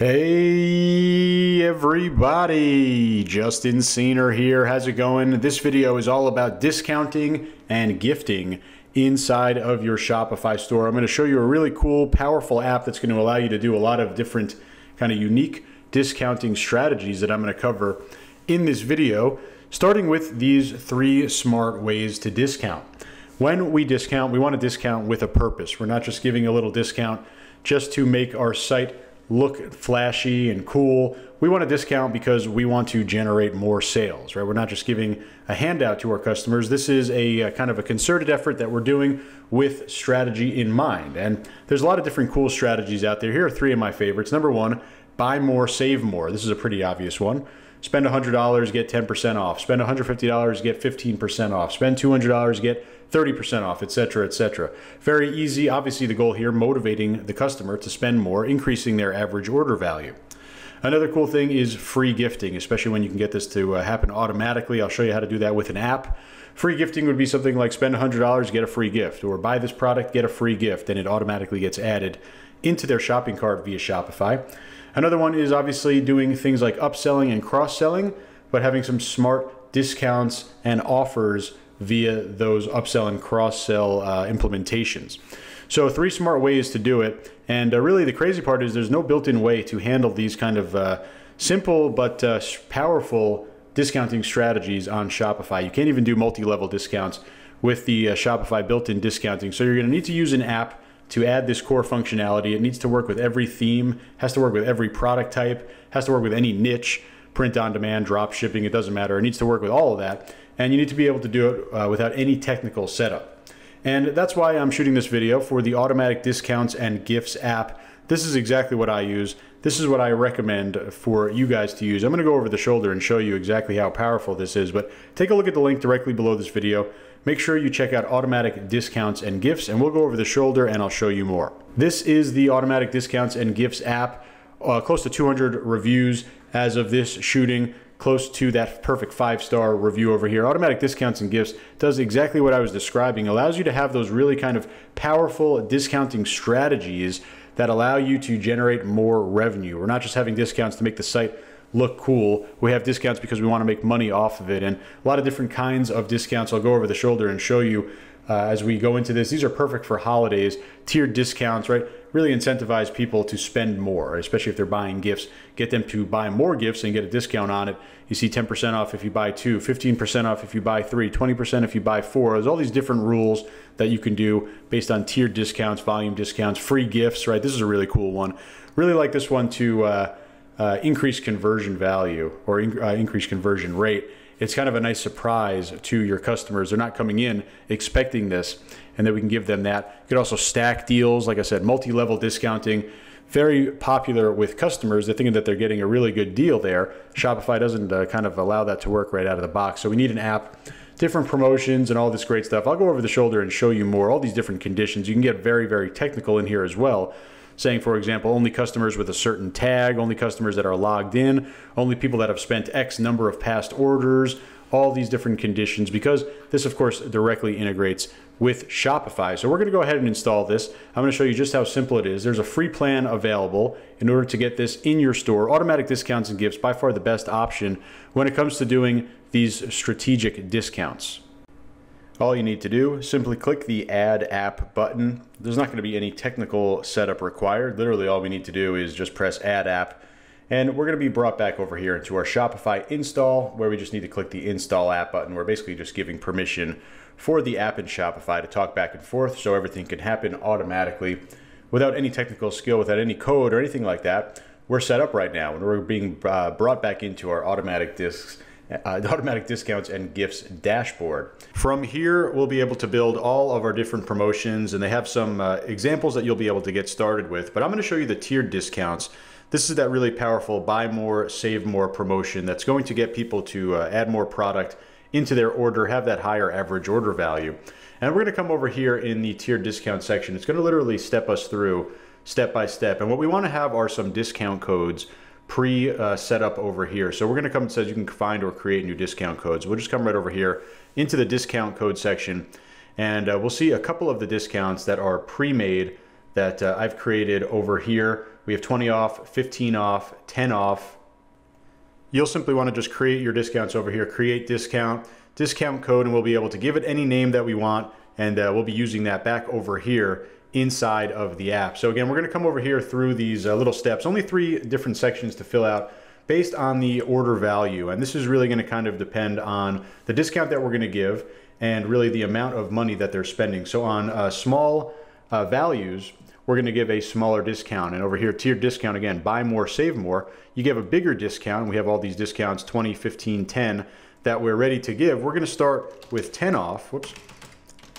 Hey everybody, Justin Cener here. How's it going? This video is all about discounting and gifting inside of your Shopify store. I'm going to show you a really cool, powerful app that's going to allow you to do a lot of different kind of unique discounting strategies that I'm going to cover in this video, starting with these three smart ways to discount. When we discount, we want to discount with a purpose. We're not just giving a little discount just to make our site look flashy and cool. We want to discount because we want to generate more sales, right? We're not just giving a handout to our customers. This is a, a, kind of a concerted effort that we're doing with strategy in mind. And there's a lot of different cool strategies out there. Here are three of my favorites. Number one, buy more, save more. This is a pretty obvious one. Spend $100, get 10% off. Spend $150, get 15% off. Spend $200, get 30% off, etc., etc. Very easy. Obviously, the goal here motivating the customer to spend more, increasing their average order value. Another cool thing is free gifting, especially when you can get this to uh, happen automatically. I'll show you how to do that with an app. Free gifting would be something like spend $100, get a free gift, or buy this product, get a free gift, and it automatically gets added into their shopping cart via Shopify. Another one is obviously doing things like upselling and cross selling, but having some smart discounts and offers via those upsell and cross sell uh, implementations. So, three smart ways to do it. And uh, really, the crazy part is there's no built in way to handle these kind of uh, simple but uh, powerful discounting strategies on Shopify. You can't even do multi level discounts with the uh, Shopify built in discounting. So, you're going to need to use an app to add this core functionality. It needs to work with every theme, has to work with every product type, has to work with any niche, print on demand, drop shipping, it doesn't matter. It needs to work with all of that and you need to be able to do it uh, without any technical setup. And that's why I'm shooting this video for the automatic discounts and gifts app. This is exactly what I use. This is what I recommend for you guys to use. I'm gonna go over the shoulder and show you exactly how powerful this is, but take a look at the link directly below this video. Make sure you check out automatic discounts and gifts and we'll go over the shoulder and I'll show you more. This is the automatic discounts and gifts app. Uh, close to 200 reviews as of this shooting close to that perfect five star review over here. Automatic discounts and gifts does exactly what I was describing, allows you to have those really kind of powerful discounting strategies that allow you to generate more revenue. We're not just having discounts to make the site look cool. We have discounts because we want to make money off of it. And a lot of different kinds of discounts. I'll go over the shoulder and show you uh, as we go into this. These are perfect for holidays, tiered discounts, right? Really incentivize people to spend more, especially if they're buying gifts. Get them to buy more gifts and get a discount on it. You see 10% off if you buy two, 15% off if you buy three, 20% if you buy four. There's all these different rules that you can do based on tiered discounts, volume discounts, free gifts, right? This is a really cool one. Really like this one to uh, uh, increase conversion value or in, uh, increase conversion rate it's kind of a nice surprise to your customers. They're not coming in expecting this, and that we can give them that. You could also stack deals, like I said, multi-level discounting. Very popular with customers. They're thinking that they're getting a really good deal there. Shopify doesn't uh, kind of allow that to work right out of the box. So we need an app, different promotions, and all this great stuff. I'll go over the shoulder and show you more. All these different conditions. You can get very, very technical in here as well saying, for example, only customers with a certain tag, only customers that are logged in, only people that have spent X number of past orders, all these different conditions, because this, of course, directly integrates with Shopify. So we're going to go ahead and install this. I'm going to show you just how simple it is. There's a free plan available in order to get this in your store. Automatic discounts and gifts, by far the best option when it comes to doing these strategic discounts. All you need to do, simply click the Add App button. There's not going to be any technical setup required. Literally all we need to do is just press Add App and we're going to be brought back over here into our Shopify install where we just need to click the Install App button. We're basically just giving permission for the app in Shopify to talk back and forth so everything can happen automatically without any technical skill, without any code or anything like that. We're set up right now and we're being uh, brought back into our automatic disks uh, automatic discounts and gifts dashboard. From here, we'll be able to build all of our different promotions and they have some uh, examples that you'll be able to get started with, but I'm gonna show you the tiered discounts. This is that really powerful buy more, save more promotion that's going to get people to uh, add more product into their order, have that higher average order value. And we're gonna come over here in the tiered discount section. It's gonna literally step us through step by step. And what we wanna have are some discount codes pre uh, set up over here. So we're gonna come, it says you can find or create new discount codes. We'll just come right over here into the discount code section and uh, we'll see a couple of the discounts that are pre-made that uh, I've created over here. We We have 20 off, 15 off, 10 off. You'll simply want to just create your discounts over here, create discount, discount code, and we'll be able to give it any name that we want. And uh, we'll be using that back over here inside of the app. So again, we're going to come over here through these uh, little steps, only three different sections to fill out based on the order value. And this is really going to kind of depend on the discount that we're going to give and really the amount of money that they're spending. So on uh, small uh, values, we're going to give a smaller discount. And over here, tiered discount, again, buy more, save more. You give a bigger discount. We have all these discounts, 20, 15, 10, that we're ready to give. We're going to start with 10 off. Whoops.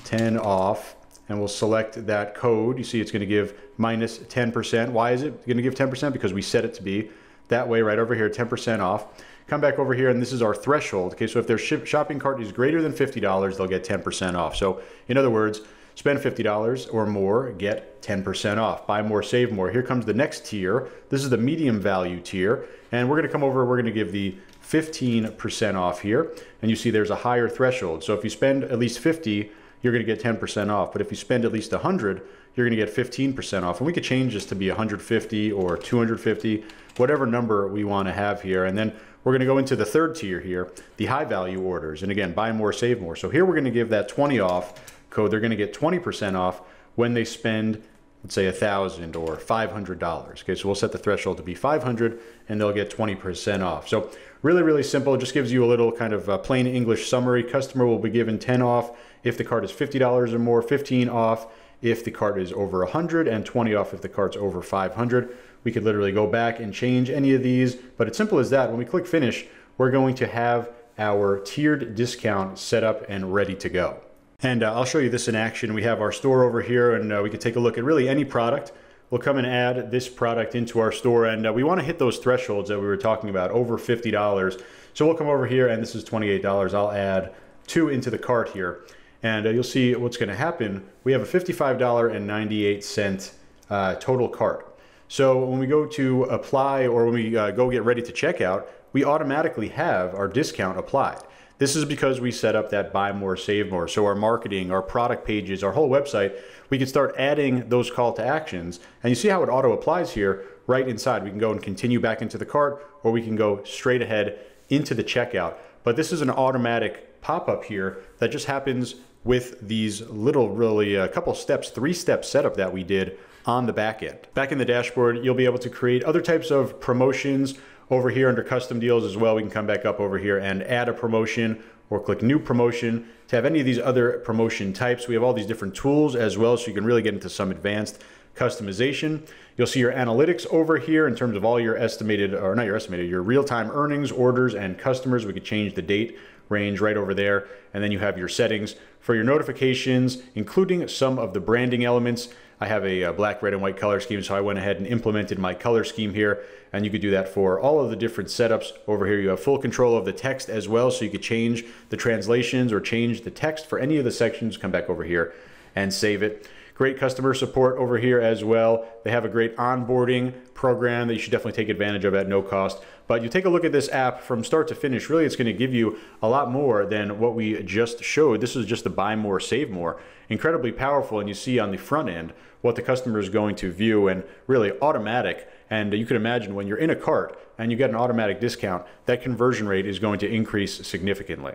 10 off and we'll select that code. You see it's going to give minus 10%. Why is it going to give 10%? Because we set it to be that way right over here, 10% off. Come back over here and this is our threshold. Okay, so if their shopping cart is greater than $50, they'll get 10% off. So in other words, spend $50 or more, get 10% off. Buy more, save more. Here comes the next tier. This is the medium value tier. And we're gonna come over, we're gonna give the 15% off here. And you see there's a higher threshold. So if you spend at least 50, you're going to get 10% off. But if you spend at least 100, you're going to get 15% off. And we could change this to be 150 or 250, whatever number we want to have here. And then we're going to go into the third tier here, the high value orders. And again, buy more, save more. So here we're going to give that 20 off code. They're going to get 20% off when they spend let's say a thousand or five hundred dollars okay so we'll set the threshold to be 500 and they'll get 20% off so really really simple it just gives you a little kind of uh, plain english summary customer will be given 10 off if the cart is $50 or more, 15 off if the cart is over 100 and 20 off if the cart's over 500. We could literally go back and change any of these, but it's simple as that. When we click finish, we're going to have our tiered discount set up and ready to go. And uh, I'll show you this in action. We have our store over here and uh, we can take a look at really any product. We'll come and add this product into our store and uh, we want to hit those thresholds that we were talking about, over $50. So we'll come over here and this is $28. I'll add two into the cart here and uh, you'll see what's going to happen. We have a $55.98 uh, total cart. So when we go to apply or when we uh, go get ready to check out, we automatically have our discount applied. This is because we set up that buy more, save more. So our marketing, our product pages, our whole website, we can start adding those call to actions. And you see how it auto applies here right inside. We can go and continue back into the cart or we can go straight ahead into the checkout. But this is an automatic pop-up here that just happens with these little, really a couple steps, three step setup that we did on the back end. Back in the dashboard, you'll be able to create other types of promotions over here under custom deals as well. We can come back up over here and add a promotion or click new promotion to have any of these other promotion types. We have all these different tools as well, so you can really get into some advanced customization. You'll see your analytics over here in terms of all your estimated, or not your estimated, your real-time earnings, orders, and customers. We could change the date range right over there. And then you have your settings for your notifications, including some of the branding elements. I have a, a, black, red, and white color scheme, so I went ahead and implemented my color scheme here, and you could do that for all of the different setups. Over here, you have full control of the text as well, so you could change the translations or change the text for any of the sections. Come back over here and save it. Great customer support over here as well. They have a great onboarding program that you should definitely take advantage of at no cost. But you take a look at this app from start to finish, really it's going to give you a lot more than what we just showed. This is just the buy more, save more. Incredibly powerful, and you see on the front end what the customer is going to view and really automatic. And you can imagine when you're in a cart and you get an automatic discount, that conversion rate is going to increase significantly.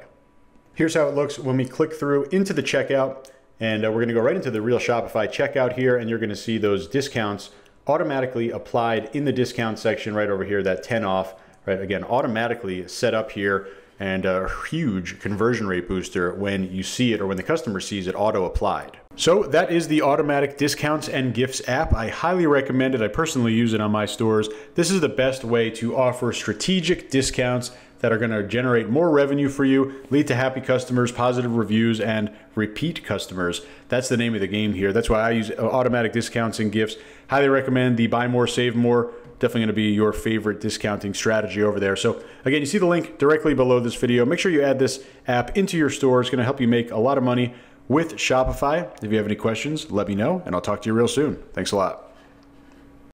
Here's how it looks when we click through into the checkout. And uh, we're going to go right into the real Shopify checkout here, and you're going to see those discounts automatically applied in the discount section right over here, that 10 off, right? Again, automatically set up here and a huge conversion rate booster when you see it or when the customer sees it auto applied. So that is the automatic discounts and gifts app. I highly recommend it. I personally use it on my stores. This is the best way to offer strategic discounts that are going to generate more revenue for you, lead to happy customers, positive reviews, and repeat customers. That's the name of the game here. That's why I use uh, automatic discounts and gifts. Highly recommend the buy more, save more. Definitely going to be your favorite discounting strategy over there. So again, you see the link directly below this video. Make sure you add this app into your store. It's going to help you make a lot of money with Shopify. If you have any questions, let me know, and I'll talk to you real soon. Thanks a lot.